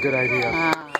good idea. Ah.